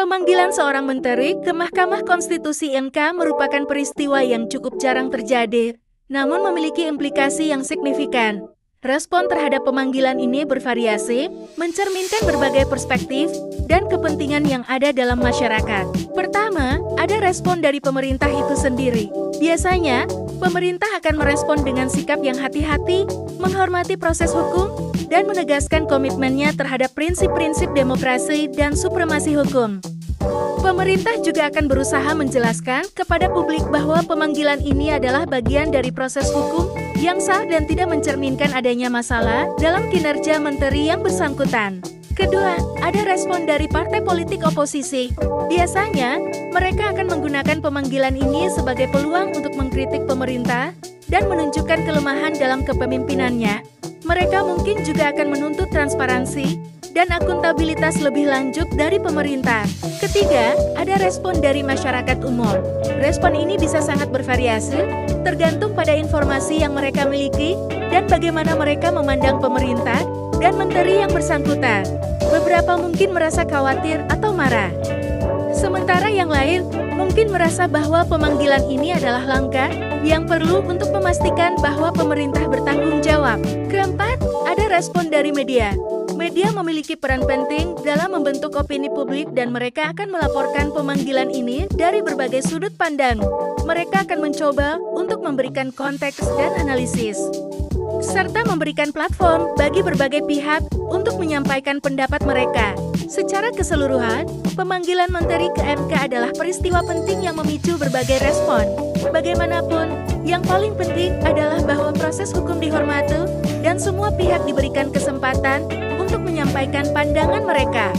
Pemanggilan seorang menteri ke Mahkamah Konstitusi MK merupakan peristiwa yang cukup jarang terjadi, namun memiliki implikasi yang signifikan. Respon terhadap pemanggilan ini bervariasi, mencerminkan berbagai perspektif dan kepentingan yang ada dalam masyarakat. Pertama, ada respon dari pemerintah itu sendiri. Biasanya, pemerintah akan merespon dengan sikap yang hati-hati, menghormati proses hukum, dan menegaskan komitmennya terhadap prinsip-prinsip demokrasi dan supremasi hukum. Pemerintah juga akan berusaha menjelaskan kepada publik bahwa pemanggilan ini adalah bagian dari proses hukum yang sah dan tidak mencerminkan adanya masalah dalam kinerja menteri yang bersangkutan. Kedua, ada respon dari partai politik oposisi. Biasanya, mereka akan menggunakan pemanggilan ini sebagai peluang untuk mengkritik pemerintah dan menunjukkan kelemahan dalam kepemimpinannya. Mereka mungkin juga akan menuntut transparansi dan akuntabilitas lebih lanjut dari pemerintah. Ketiga, ada respon dari masyarakat umum. Respon ini bisa sangat bervariasi, tergantung pada informasi yang mereka miliki dan bagaimana mereka memandang pemerintah dan menteri yang bersangkutan. Beberapa mungkin merasa khawatir atau marah. Sementara yang lain mungkin merasa bahwa pemanggilan ini adalah langkah yang perlu untuk memastikan bahwa pemerintah bertanggung jawab. Respon dari media. Media memiliki peran penting dalam membentuk opini publik dan mereka akan melaporkan pemanggilan ini dari berbagai sudut pandang. Mereka akan mencoba untuk memberikan konteks dan analisis serta memberikan platform bagi berbagai pihak untuk menyampaikan pendapat mereka. Secara keseluruhan, pemanggilan menteri ke MK adalah peristiwa penting yang memicu berbagai respon. Bagaimanapun, yang paling penting adalah bahwa proses hukum dihormati dan semua pihak diberikan kesempatan untuk menyampaikan pandangan mereka.